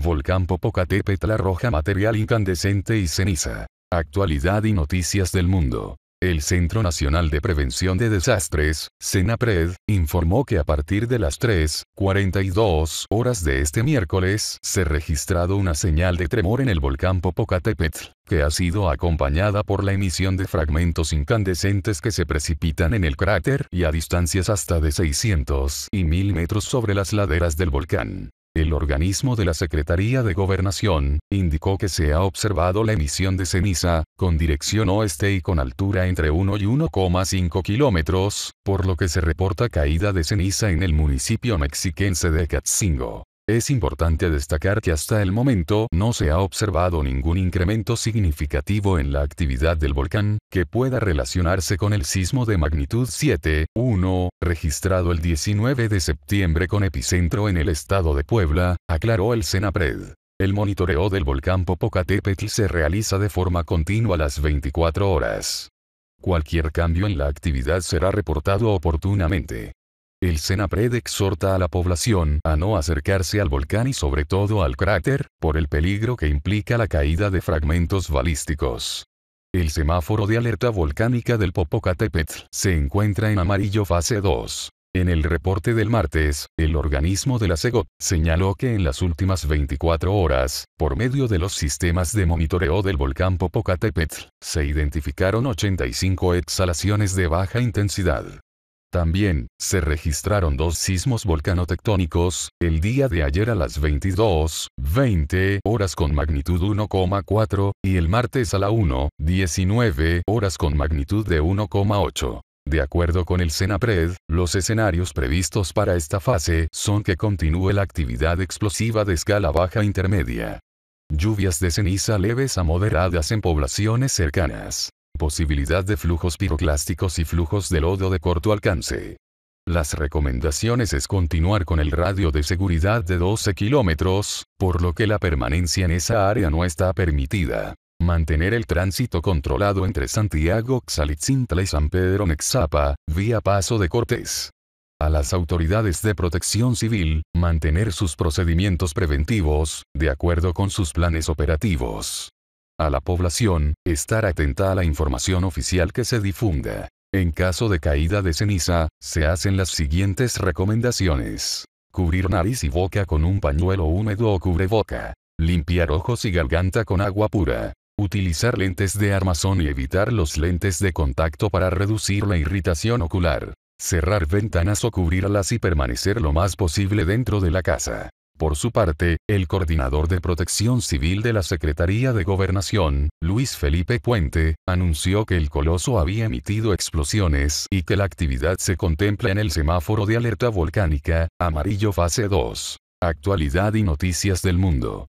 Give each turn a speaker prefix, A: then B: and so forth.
A: Volcán Popocatépetl arroja material incandescente y ceniza. Actualidad y noticias del mundo. El Centro Nacional de Prevención de Desastres, CENAPRED, informó que a partir de las 3.42 horas de este miércoles se ha registrado una señal de tremor en el volcán Popocatépetl, que ha sido acompañada por la emisión de fragmentos incandescentes que se precipitan en el cráter y a distancias hasta de 600 y 1000 metros sobre las laderas del volcán. El organismo de la Secretaría de Gobernación, indicó que se ha observado la emisión de ceniza, con dirección oeste y con altura entre 1 y 1,5 kilómetros, por lo que se reporta caída de ceniza en el municipio mexiquense de Catzingo. Es importante destacar que hasta el momento no se ha observado ningún incremento significativo en la actividad del volcán, que pueda relacionarse con el sismo de magnitud 7.1, registrado el 19 de septiembre con epicentro en el estado de Puebla, aclaró el Senapred. El monitoreo del volcán Popocatépetl se realiza de forma continua las 24 horas. Cualquier cambio en la actividad será reportado oportunamente. El Senapred exhorta a la población a no acercarse al volcán y sobre todo al cráter, por el peligro que implica la caída de fragmentos balísticos. El semáforo de alerta volcánica del Popocatépetl se encuentra en amarillo fase 2. En el reporte del martes, el organismo de la SEGOT señaló que en las últimas 24 horas, por medio de los sistemas de monitoreo del volcán Popocatépetl, se identificaron 85 exhalaciones de baja intensidad. También, se registraron dos sismos volcanotectónicos, el día de ayer a las 22.20 horas con magnitud 1,4, y el martes a la 1.19 horas con magnitud de 1,8. De acuerdo con el Senapred, los escenarios previstos para esta fase son que continúe la actividad explosiva de escala baja intermedia. Lluvias de ceniza leves a moderadas en poblaciones cercanas posibilidad de flujos piroclásticos y flujos de lodo de corto alcance. Las recomendaciones es continuar con el radio de seguridad de 12 kilómetros, por lo que la permanencia en esa área no está permitida. Mantener el tránsito controlado entre Santiago Xalitzintla y San Pedro Mexapa, vía Paso de Cortés. A las autoridades de protección civil, mantener sus procedimientos preventivos, de acuerdo con sus planes operativos a la población, estar atenta a la información oficial que se difunda. En caso de caída de ceniza, se hacen las siguientes recomendaciones. Cubrir nariz y boca con un pañuelo húmedo o cubreboca. Limpiar ojos y garganta con agua pura. Utilizar lentes de armazón y evitar los lentes de contacto para reducir la irritación ocular. Cerrar ventanas o cubrirlas y permanecer lo más posible dentro de la casa. Por su parte, el coordinador de protección civil de la Secretaría de Gobernación, Luis Felipe Puente, anunció que el coloso había emitido explosiones y que la actividad se contempla en el semáforo de alerta volcánica, amarillo fase 2. Actualidad y noticias del mundo.